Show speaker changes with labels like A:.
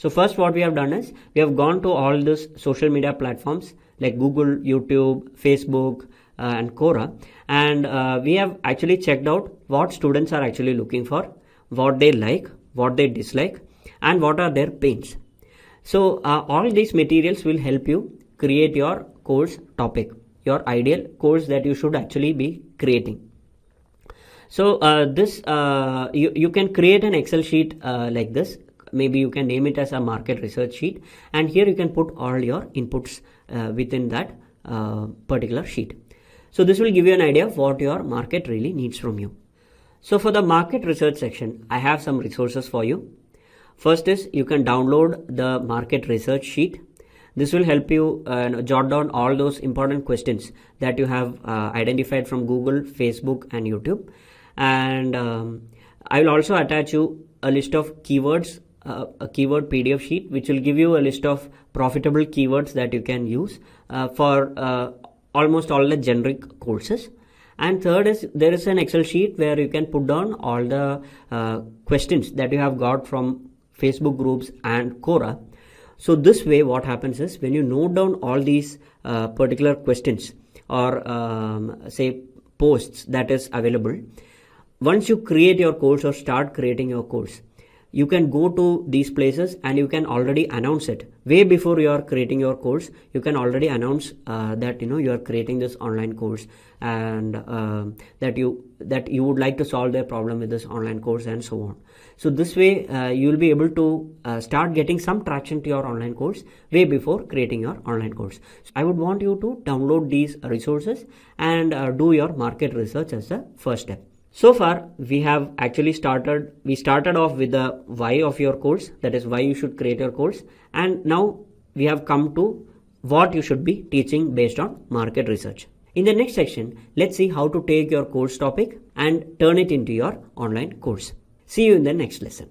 A: So first what we have done is we have gone to all these social media platforms like Google, YouTube, Facebook, uh, and Quora and uh, we have actually checked out what students are actually looking for, what they like, what they dislike and what are their pains. So uh, all these materials will help you create your course topic, your ideal course that you should actually be creating. So uh, this uh, you, you can create an Excel sheet uh, like this. Maybe you can name it as a market research sheet and here you can put all your inputs uh, within that uh, particular sheet. So this will give you an idea of what your market really needs from you. So for the market research section, I have some resources for you. First is you can download the market research sheet. This will help you uh, jot down all those important questions that you have uh, identified from Google, Facebook and YouTube. And um, I will also attach you a list of keywords, a keyword PDF sheet, which will give you a list of profitable keywords that you can use uh, for uh, almost all the generic courses. And third is there is an excel sheet where you can put down all the uh, questions that you have got from facebook groups and quora. So this way what happens is when you note down all these uh, particular questions or um, say posts that is available once you create your course or start creating your course you can go to these places and you can already announce it. Way before you are creating your course you can already announce uh, that you know you are creating this online course and uh, that you that you would like to solve their problem with this online course and so on. So this way uh, you will be able to uh, start getting some traction to your online course way before creating your online course. So i would want you to download these resources and uh, do your market research as the first step so far, we have actually started, we started off with the why of your course, that is why you should create your course. And now we have come to what you should be teaching based on market research. In the next section, let's see how to take your course topic and turn it into your online course. See you in the next lesson.